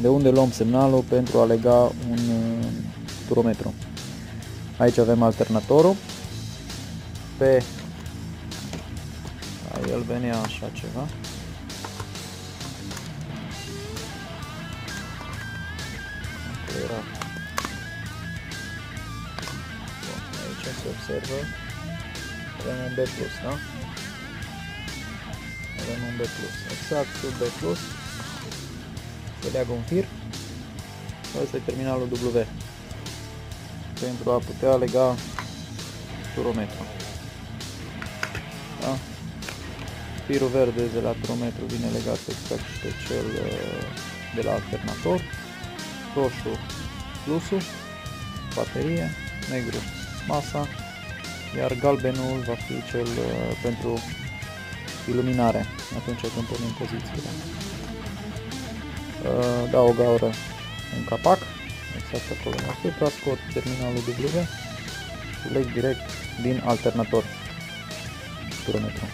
de unde luăm semnalul pentru a lega un uh, turometru. Aici avem alternatorul. Pe a el venea așa ceva. Era. Bun, aici se observă. Avem un B+, da? Avem un B+. Exact sub B+. Se leagă un fir. Ăsta e terminalul W. Pentru a putea lega turometru. Da? Firul verde de la turometru vine legat exact pe cel uh, de la alternator. Roșu plusul, baterie, negru masa, iar galbenul va fi cel uh, pentru iluminare atunci când punem pozițiile. Uh, dau o gaură în capac, exact acolo deasupra, scot terminalul W și leg direct din alternator spirometru.